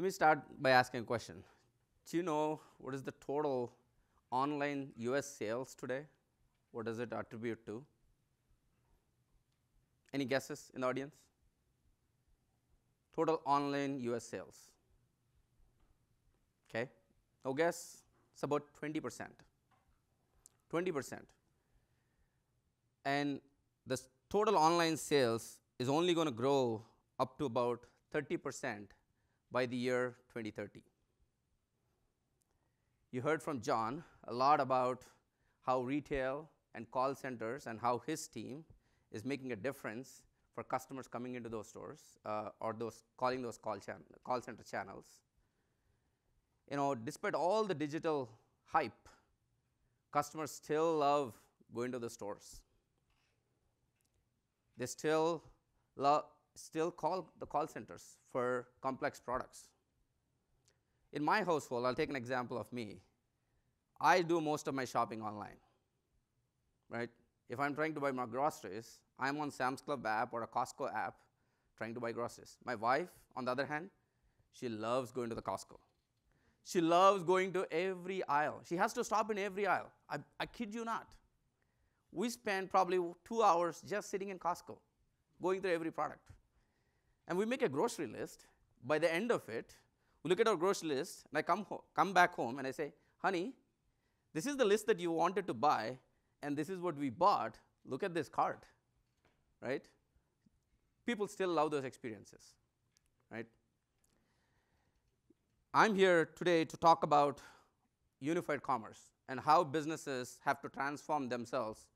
Let me start by asking a question. Do you know what is the total online US sales today? What does it attribute to? Any guesses in the audience? Total online US sales. Okay, no guess? It's about 20%. 20%. And the total online sales is only going to grow up to about 30% by the year 2030. You heard from John a lot about how retail and call centers and how his team is making a difference for customers coming into those stores uh, or those calling those call, call center channels. You know, despite all the digital hype, customers still love going to the stores. They still love, still call the call centers for complex products. In my household, I'll take an example of me. I do most of my shopping online, right? If I'm trying to buy my groceries, I'm on Sam's Club app or a Costco app trying to buy groceries. My wife, on the other hand, she loves going to the Costco. She loves going to every aisle. She has to stop in every aisle. I, I kid you not. We spend probably two hours just sitting in Costco, going through every product. And we make a grocery list. By the end of it, we look at our grocery list, and I come, come back home and I say, honey, this is the list that you wanted to buy, and this is what we bought. Look at this cart, right? People still love those experiences, right? I'm here today to talk about unified commerce and how businesses have to transform themselves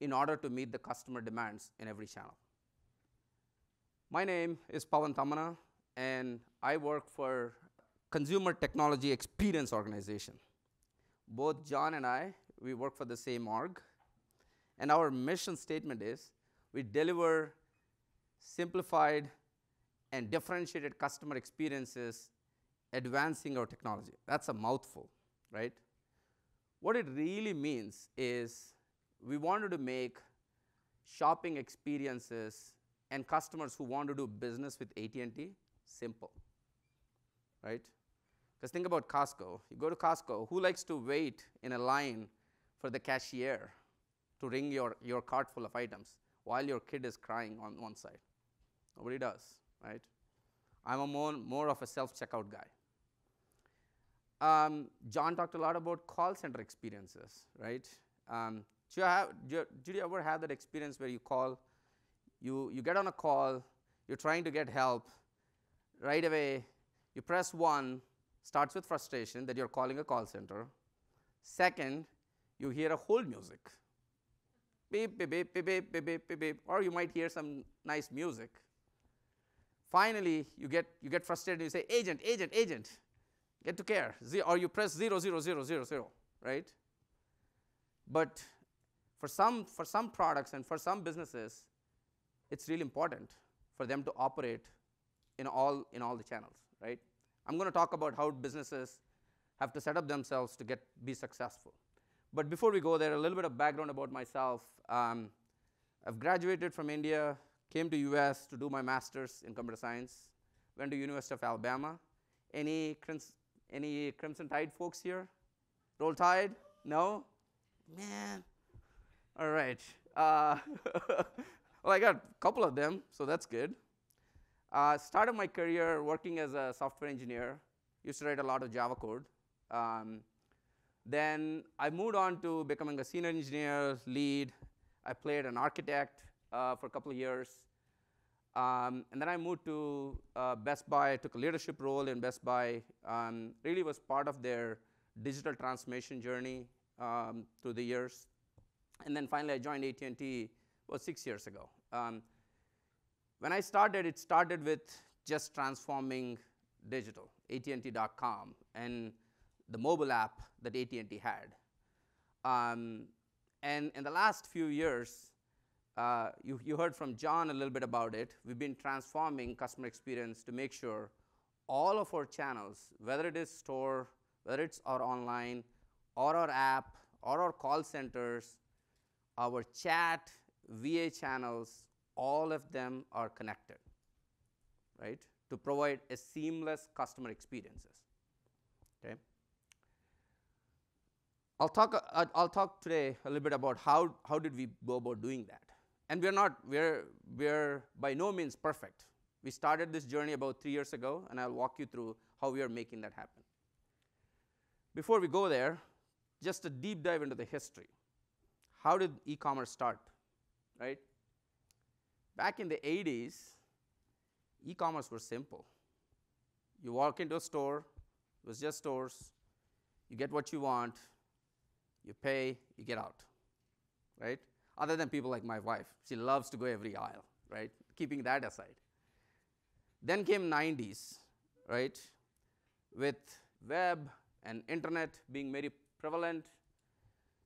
in order to meet the customer demands in every channel. My name is Pavan Tammana, and I work for Consumer Technology Experience Organization. Both John and I, we work for the same org, and our mission statement is we deliver simplified and differentiated customer experiences advancing our technology. That's a mouthful, right? What it really means is we wanted to make shopping experiences and customers who want to do business with AT&T simple, right? Because think about Costco. You go to Costco, who likes to wait in a line for the cashier to ring your, your cart full of items while your kid is crying on one side? Nobody does, right? I'm a more, more of a self-checkout guy. Um, John talked a lot about call center experiences, right? Um, do, do you ever have that experience where you call, you, you get on a call, you're trying to get help, right away you press 1, starts with frustration that you're calling a call center. Second, you hear a hold music. Beep, beep, beep, beep, beep, beep, beep, beep, or you might hear some nice music. Finally, you get, you get frustrated and you say, agent, agent, agent, get to care, Z or you press zero, zero, zero, zero, zero, right? But for some, for some products and for some businesses, it's really important for them to operate in all, in all the channels, right? I'm going to talk about how businesses have to set up themselves to get, be successful. But before we go there, a little bit of background about myself. Um, I've graduated from India, came to US to do my master's in computer science, went to University of Alabama. Any any Crimson Tide folks here? Roll Tide? No? Man. All right. Uh, well, I got a couple of them, so that's good. Uh, started my career working as a software engineer. Used to write a lot of Java code. Um, then I moved on to becoming a senior engineer, lead. I played an architect uh, for a couple of years. Um, and then I moved to uh, Best Buy, I took a leadership role in Best Buy, um, really was part of their digital transformation journey um, through the years. And then finally I joined AT&T was six years ago. Um, when I started, it started with just transforming digital, AT&T.com, and the mobile app that AT&T had. Um, and in the last few years, uh, you, you heard from John a little bit about it. We've been transforming customer experience to make sure all of our channels, whether it is store, whether it's our online, or our app, or our call centers, our chat, VA channels, all of them are connected, right? to provide a seamless customer experiences. Okay. I'll talk, uh, I'll talk today a little bit about how, how did we go about doing that. And we're not, we're, we're by no means perfect. We started this journey about three years ago, and I'll walk you through how we are making that happen. Before we go there, just a deep dive into the history. How did e-commerce start, right? Back in the 80s, e-commerce was simple. You walk into a store, it was just stores, you get what you want, you pay, you get out, right? Other than people like my wife, she loves to go every aisle, right? Keeping that aside. Then came 90s, right? With web and internet being very prevalent,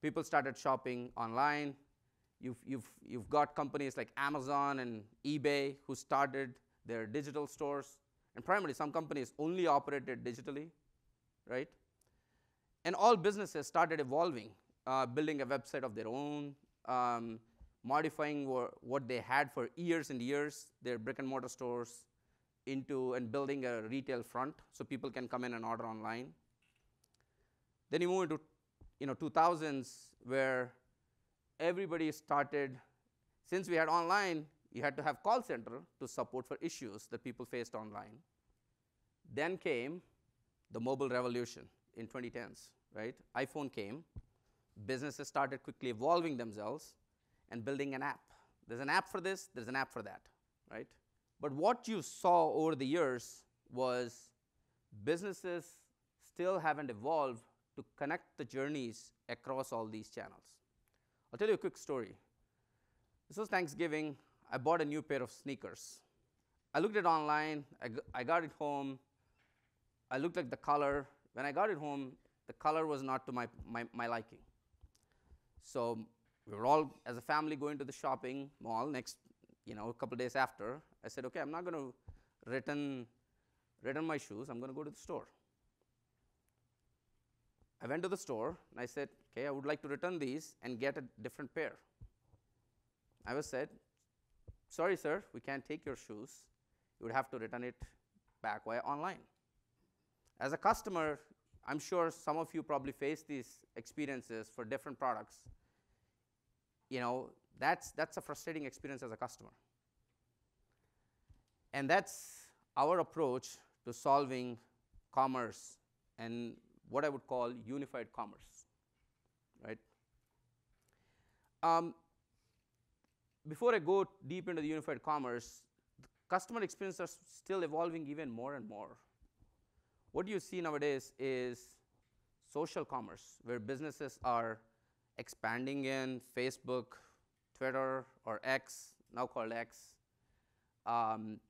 people started shopping online. You've, you've, you've got companies like Amazon and eBay who started their digital stores. And primarily, some companies only operated digitally, right? And all businesses started evolving, uh, building a website of their own, um, modifying what they had for years and years, their brick and mortar stores, into and building a retail front so people can come in and order online. Then you move into you know 2000s where everybody started since we had online you had to have call center to support for issues that people faced online. Then came the mobile revolution in 2010s, right? iPhone came, businesses started quickly evolving themselves and building an app. There's an app for this, there's an app for that, right? But what you saw over the years was businesses still haven't evolved to connect the journeys across all these channels. I'll tell you a quick story. This was Thanksgiving. I bought a new pair of sneakers. I looked at it online, I, got it home. I looked at the color. When I got it home, the color was not to my, my, my liking. So we were all, as a family, going to the shopping mall next, you know, a couple days after. I said, okay, I'm not going to return, return my shoes. I'm going to go to the store. I went to the store and I said, okay, I would like to return these and get a different pair. I was said, sorry, sir, we can't take your shoes. You would have to return it back via online. As a customer, I'm sure some of you probably face these experiences for different products. You know, that's, that's a frustrating experience as a customer. And that's our approach to solving commerce and what I would call unified commerce, right? Um, before I go deep into the unified commerce, the customer experiences are still evolving even more and more. What you see nowadays is social commerce, where businesses are expanding in Facebook, Twitter, or X, now called X, um,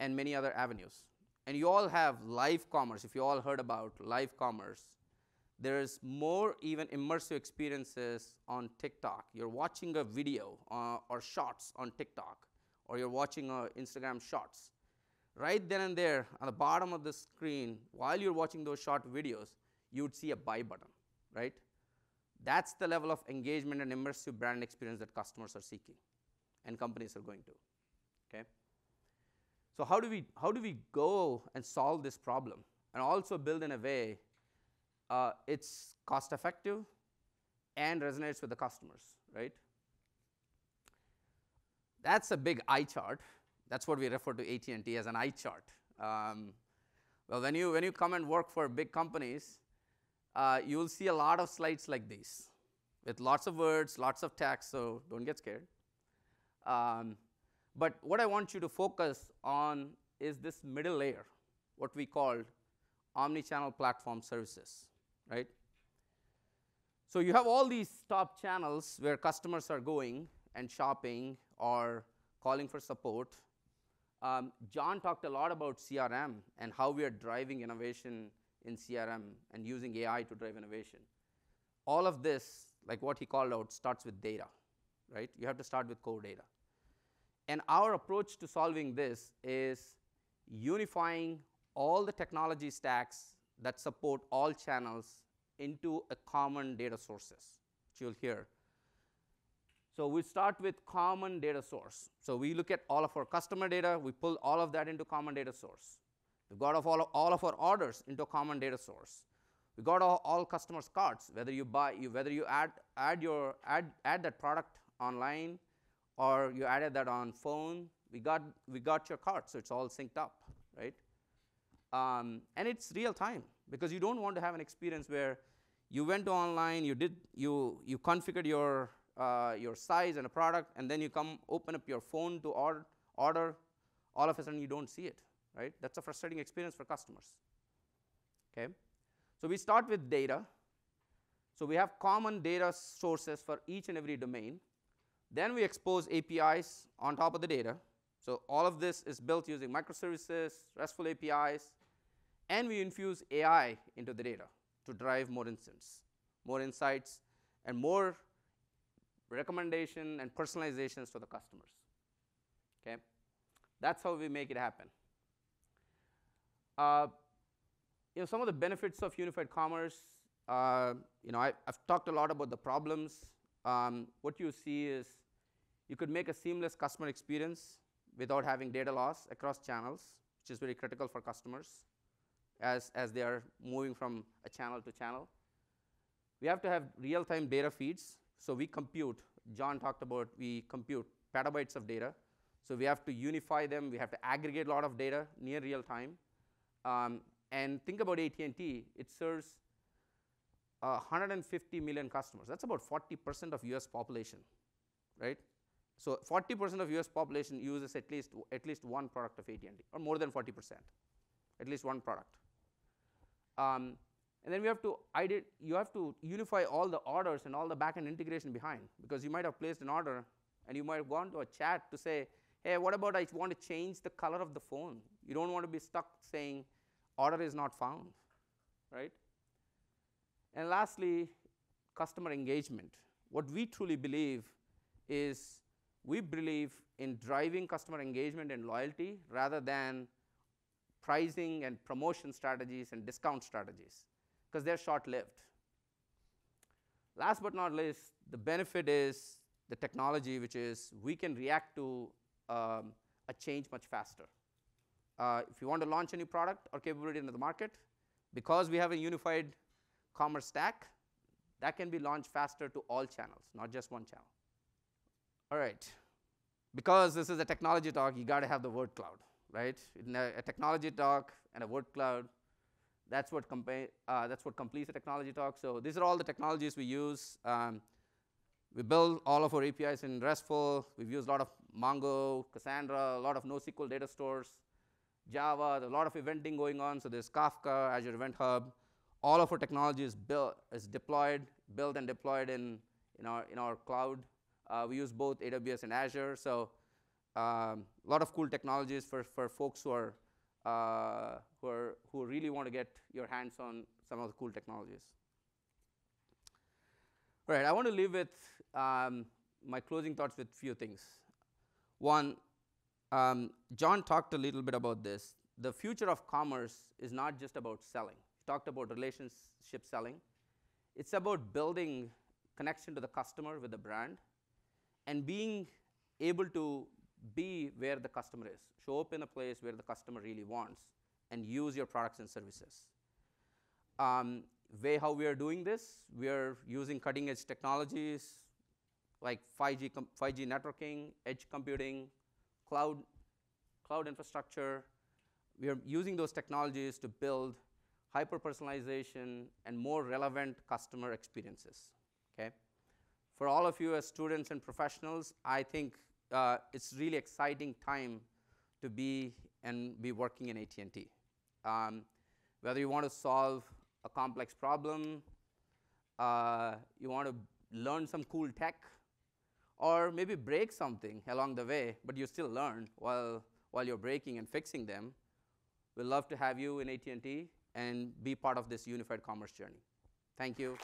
and many other avenues. And you all have live commerce, if you all heard about live commerce, there's more even immersive experiences on TikTok. You're watching a video uh, or shots on TikTok, or you're watching uh, Instagram shots. Right then and there, on the bottom of the screen, while you're watching those short videos, you would see a buy button, right? That's the level of engagement and immersive brand experience that customers are seeking and companies are going to, okay? So how do we, how do we go and solve this problem and also build in a way uh, it's cost effective and resonates with the customers, right? That's a big eye chart. That's what we refer to AT&T as an eye chart. Um, well, when you, when you come and work for big companies, uh, you will see a lot of slides like these with lots of words, lots of text, so don't get scared. Um, but what I want you to focus on is this middle layer, what we call omni-channel platform services, right? So you have all these top channels where customers are going and shopping or calling for support. Um, John talked a lot about CRM and how we are driving innovation in CRM and using AI to drive innovation. All of this, like what he called out, starts with data, right? You have to start with core data. And our approach to solving this is unifying all the technology stacks that support all channels into a common data sources, which you'll hear. So we start with common data source. So we look at all of our customer data, we pull all of that into common data source. We've got all of, all of our orders into common data source. We got all, all customers' cards, whether you buy, you, whether you add, add, your, add, add that product online or you added that on phone, we got, we got your cart, so it's all synced up, right? Um, and it's real time because you don't want to have an experience where you went online, you did, you, you configured your, uh, your size and a product, and then you come open up your phone to order, order, all of a sudden you don't see it, right? That's a frustrating experience for customers, okay? So we start with data. So we have common data sources for each and every domain. Then we expose APIs on top of the data. So all of this is built using microservices, RESTful APIs, and we infuse AI into the data to drive more insights, more insights, and more recommendation and personalizations for the customers. Okay, that's how we make it happen. Uh, you know, some of the benefits of unified commerce. Uh, you know, I, have talked a lot about the problems. Um, what you see is you could make a seamless customer experience without having data loss across channels, which is very critical for customers as, as they are moving from a channel to channel. We have to have real-time data feeds. So we compute, John talked about we compute petabytes of data. So we have to unify them. We have to aggregate a lot of data near real time. Um, and think about AT&T. It serves uh, 150 million customers. That's about 40% of US population, right? So 40% of US population uses at least, at least one product of AT&T, or more than 40%, at least one product. Um, and then we have to you have to unify all the orders and all the backend integration behind because you might have placed an order and you might have gone to a chat to say, hey, what about I want to change the color of the phone? You don't want to be stuck saying order is not found, right? And lastly, customer engagement. What we truly believe is we believe in driving customer engagement and loyalty rather than pricing and promotion strategies and discount strategies because they're short lived. Last but not least, the benefit is the technology, which is we can react to um, a change much faster. Uh, if you want to launch a new product or capability into the market, because we have a unified commerce stack, that can be launched faster to all channels, not just one channel. All right. Because this is a technology talk, you got to have the word cloud, right? In a, a, technology talk and a word cloud, that's what, uh, that's what completes a technology talk. So these are all the technologies we use. Um, we build all of our APIs in RESTful. We've used a lot of Mongo, Cassandra, a lot of NoSQL data stores, Java, there's a lot of eventing going on. So there's Kafka, Azure Event Hub. All of our technology is built, is deployed, built and deployed in, in, our, in our cloud uh, we use both AWS and Azure. So a um, lot of cool technologies for, for folks who are, uh, who, are, who really want to get your hands on some of the cool technologies. All right, I want to leave with um, my closing thoughts with few things. One, um, John talked a little bit about this. The future of commerce is not just about selling. Talked about relationship selling. It's about building connection to the customer with the brand and being able to be where the customer is. Show up in a place where the customer really wants and use your products and services. Um, way how we are doing this, we are using cutting edge technologies like 5G, 5G networking, edge computing, cloud, cloud infrastructure. We are using those technologies to build hyper personalization and more relevant customer experiences. Okay? for all of you as students and professionals, I think uh, it's really exciting time to be and be working in AT&T. Um, whether you want to solve a complex problem, uh, you want to learn some cool tech, or maybe break something along the way, but you still learn while, while you're breaking and fixing them, we'd love to have you in AT&T and be part of this unified commerce journey. Thank you.